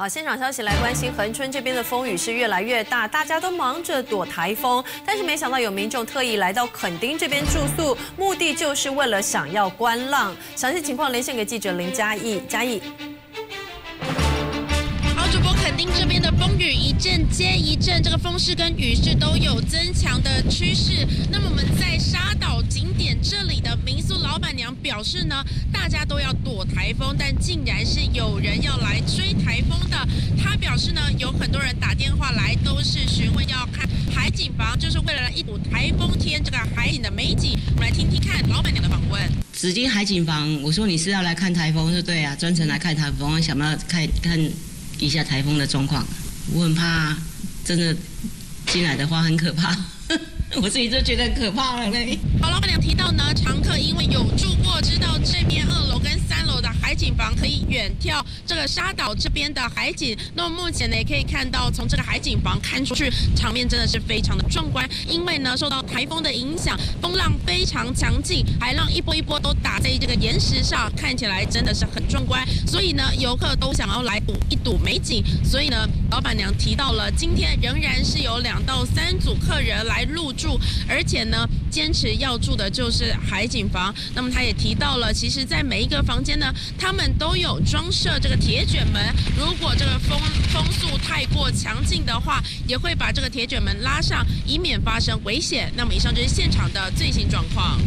好，现场消息来关心，恒春这边的风雨是越来越大，大家都忙着躲台风，但是没想到有民众特意来到垦丁这边住宿，目的就是为了想要观浪。详细情况连线给记者林嘉义，嘉义。垦丁这边的风雨一阵接一阵，这个风势跟雨势都有增强的趋势。那么我们在沙岛景点这里的民宿老板表示呢，大家都要躲台风，但竟然是有人要来追台风的。他表示呢，有很多人打电话来都是询问要看海景房，就是为了一睹台风天这个海景的美景。我们来听听看老板娘的访问。紫金海景房，我说你是要来看台风，是对啊，专程来看台风，想要看看。一下台风的状况，我很怕，真的进来的话很可怕，我自己就觉得可怕了嘞。好，老板娘提到呢，常客因为有住过，知道这边景房可以远眺这个沙岛这边的海景。那么目前呢，也可以看到从这个海景房看出去，场面真的是非常的壮观。因为呢，受到台风的影响，风浪非常强劲，海浪一波一波都打在这个岩石上，看起来真的是很壮观。所以呢，游客都想要来睹一睹美景。所以呢，老板娘提到了，今天仍然是有两到三组客人来入住，而且呢，坚持要住的就是海景房。那么他也提到了，其实，在每一个房间呢，他们都有装设这个铁卷门，如果这个风风速太过强劲的话，也会把这个铁卷门拉上，以免发生危险。那么以上就是现场的最新状况。